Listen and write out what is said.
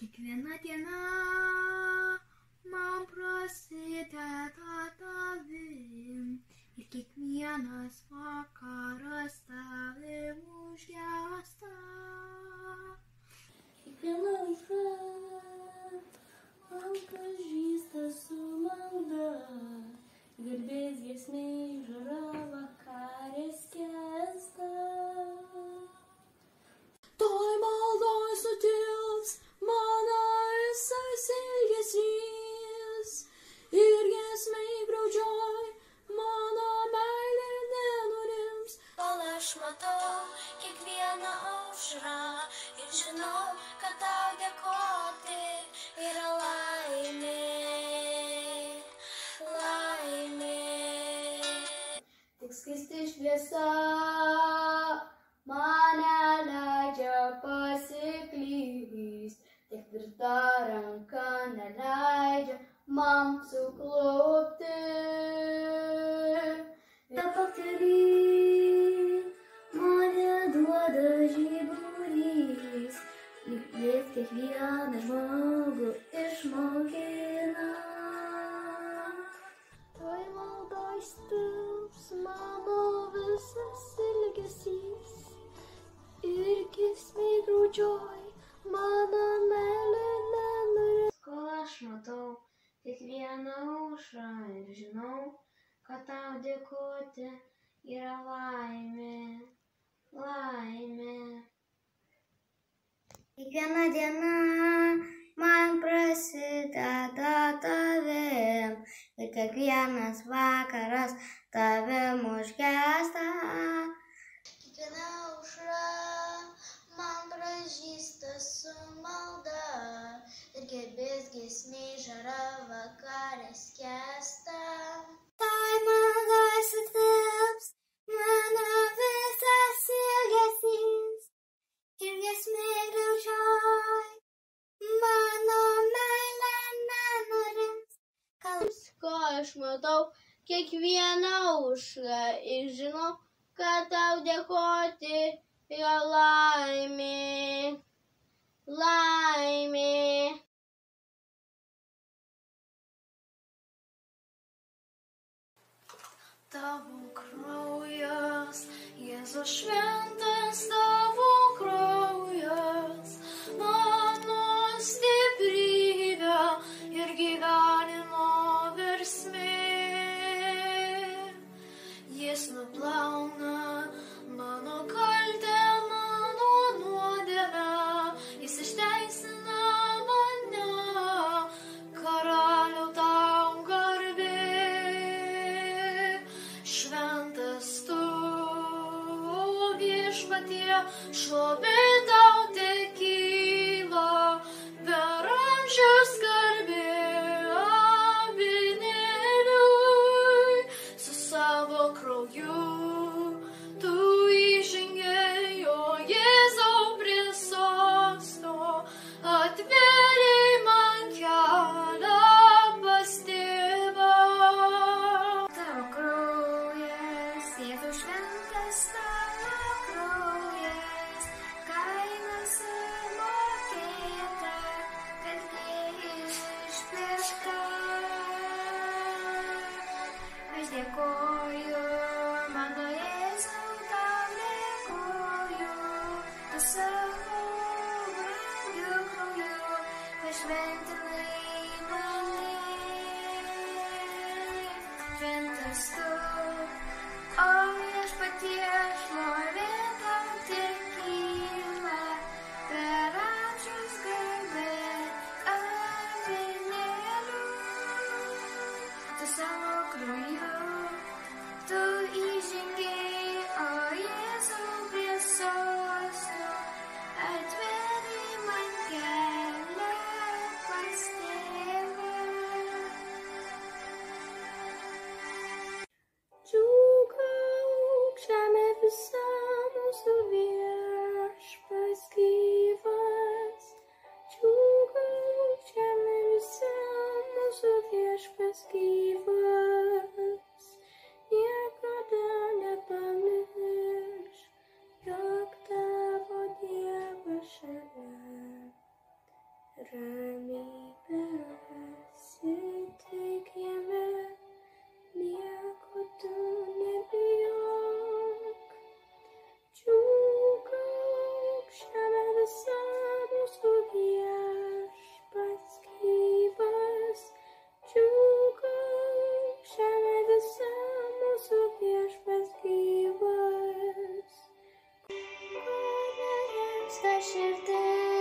Kiekviena diena man prasideda tavim šviesa mane leidžia pasiklyst, tik tvirta ranka neleidžia man suklupti. Nepakely mane duoda žiburys, lyg kiekvieną žmogų išmokina. Kad tau dėkoti yra laimė, laimė. Kiekviena diena man prasideda tavim ir kiekvienas vakaras tavim užgesta. Kiekviena aušra man pražįsta su malda ir gerbės giesmiai žara vakarės kesta. Aš matau kiekvieną aušrą ir žinau, kad tau dėkoti yra laimė, laimė. Tavo kraujas, Jėzus šventas tavo nuplauna mano kaltę, mano nuodėmę, jis išteisina mane, karalių tau garbė. Šventas tu viešpatie, šlovė pašventinai mane. Šventas viešpas gyvas. Niekada nepamirš, jog tavo Dievas šalia. paprasta staşırdı.